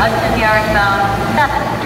Hudson Yard bound 7.